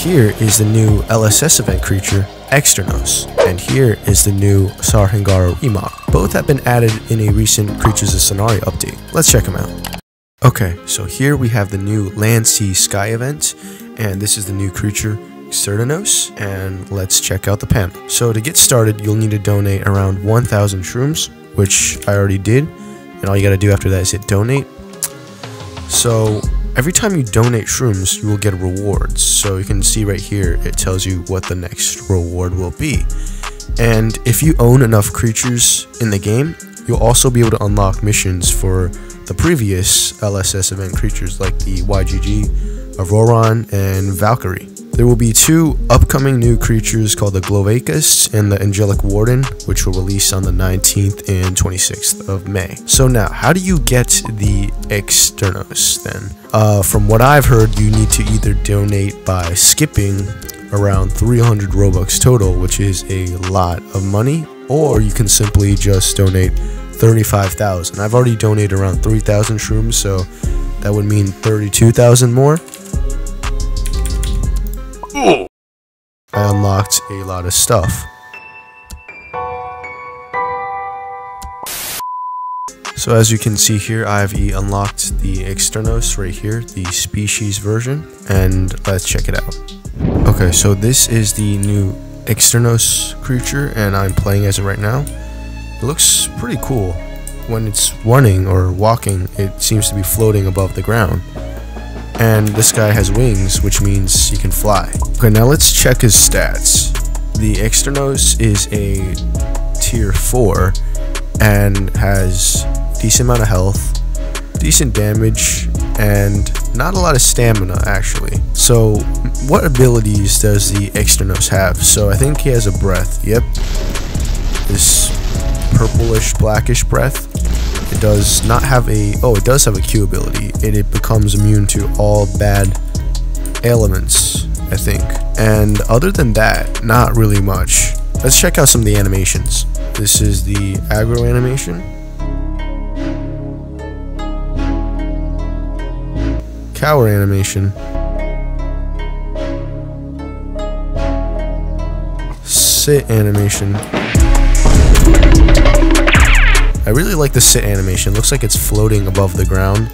here is the new LSS event creature, Xeternos, and here is the new Sar'hingaro remodel. Both have been added in a recent Creatures of Sonaria update. Let's check them out. Okay, so here we have the new Land Sea Sky event, and this is the new creature, Xeternos, and let's check out the panel. So to get started, you'll need to donate around 1,000 shrooms, which I already did, and all you gotta do after that is hit donate. So every time you donate shrooms, you will get rewards. So you can see right here, it tells you what the next reward will be. And if you own enough creatures in the game, you'll also be able to unlock missions for the previous LSS event creatures like the YGG, Auraron, and Valkyrie. There will be two upcoming new creatures called the Glovaucus and the Angelic Warden, which will release on the 19th and 26th of May. So now, how do you get the Xeternos then? Uh, from what I've heard, you need to either donate by skipping around 300 Robux total, which is a lot of money, or you can simply just donate 35,000. I've already donated around 3,000 shrooms, so that would mean 32,000 more. I unlocked a lot of stuff. So as you can see here, I've unlocked the Xeternos right here, the species version, and let's check it out. Okay, so this is the new Xeternos creature, and I'm playing as it right now. It looks pretty cool. When it's running or walking, it seems to be floating above the ground and this guy has wings, which means he can fly. Okay, now let's check his stats. The Xeternos is a tier 4 and has decent amount of health, decent damage, and not a lot of stamina actually. So what abilities does the Xeternos have? So I think he has a breath, yep. This purplish blackish breath it does not have a, oh, it does have a Q ability. It, it becomes immune to all bad elements, I think. And other than that, not really much. Let's check out some of the animations. This is the aggro animation. Cower animation. Sit animation. I really like the sit animation. Looks like it's floating above the ground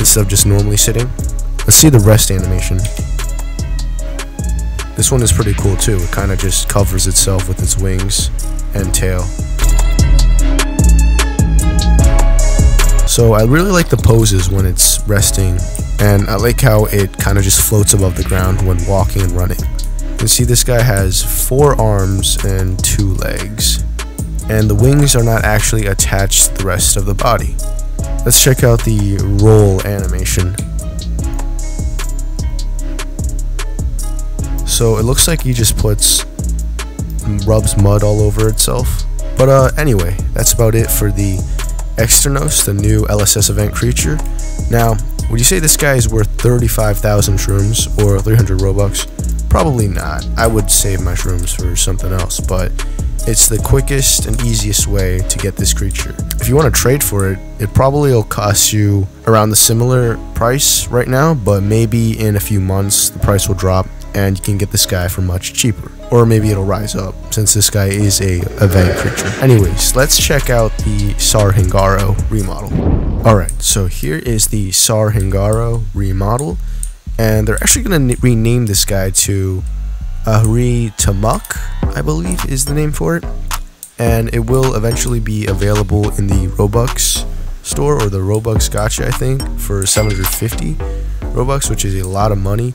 instead of just normally sitting. Let's see the rest animation. This one is pretty cool too. It kind of just covers itself with its wings and tail. So I really like the poses when it's resting and I like how it kind of just floats above the ground when walking and running. You see this guy has four arms and two legs and the wings are not actually attached to the rest of the body. Let's check out the roll animation. So it looks like he just puts rubs mud all over itself. But uh, anyway, that's about it for the Xeternos, the new LSS event creature. Now, would you say this guy is worth 35,000 shrooms or 300 Robux? Probably not. I would save my shrooms for something else, but it's the quickest and easiest way to get this creature. If you want to trade for it, it probably will cost you around the similar price right now, but maybe in a few months the price will drop and you can get this guy for much cheaper. Or maybe it'll rise up since this guy is a event creature. Anyways, let's check out the Sar'hingaro remodel. Alright, so here is the Sar'hingaro remodel and they're actually going to rename this guy to Ahri Tamak, I believe is the name for it. And it will eventually be available in the Robux store or the Robux gacha, I think, for 750 Robux, which is a lot of money.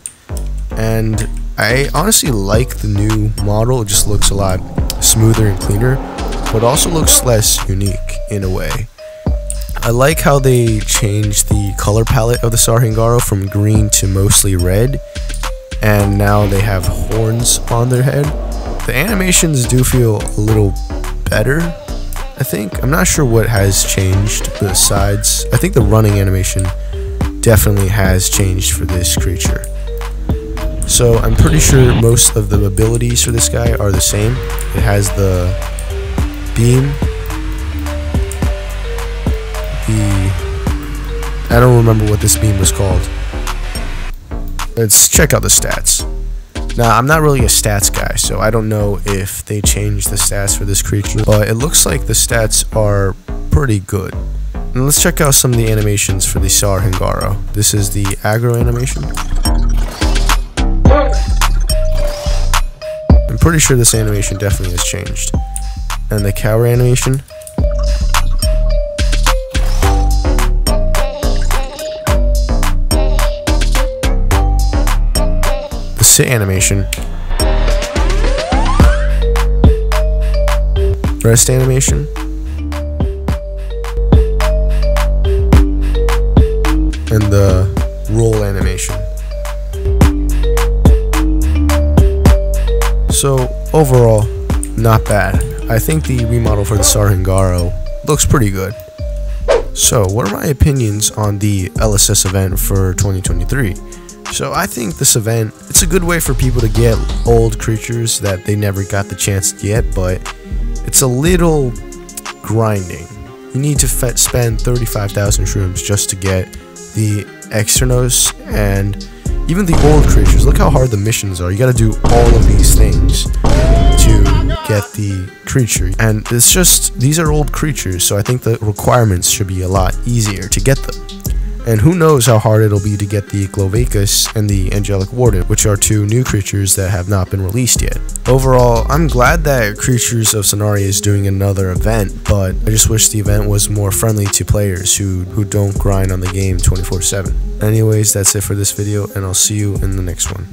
And I honestly like the new model. It just looks a lot smoother and cleaner, but also looks less unique in a way. I like how they changed the color palette of the Sar'hingaro from green to mostly red and now they have horns on their head. The animations do feel a little better, I think. I'm not sure what has changed besides. I think the running animation definitely has changed for this creature. So I'm pretty sure most of the abilities for this guy are the same. It has the beam, the I don't remember what this beam was called let's check out the stats. Now, I'm not really a stats guy, so I don't know if they changed the stats for this creature, but it looks like the stats are pretty good. And let's check out some of the animations for the Sar'hingaro. This is the aggro animation. I'm pretty sure this animation definitely has changed. And the cower animation. Sit animation. Rest animation. And the roll animation. So overall, not bad. I think the remodel for the Sar'hingaro looks pretty good. So what are my opinions on the LSS event for 2023? So I think this event, it's a good way for people to get old creatures that they never got the chance to get, but it's a little grinding. You need to spend 35,000 shrooms just to get the Xeternos and even the old creatures, look how hard the missions are. You gotta do all of these things to get the creature. And it's just, these are old creatures, so I think the requirements should be a lot easier to get them. And who knows how hard it'll be to get the Glovaucus and the Angelic Warden, which are two new creatures that have not been released yet. Overall, I'm glad that Creatures of Sonaria is doing another event, but I just wish the event was more friendly to players who, who don't grind on the game 24-7. Anyways, that's it for this video, and I'll see you in the next one.